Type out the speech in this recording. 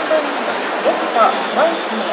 半分、レフト、ノイジー。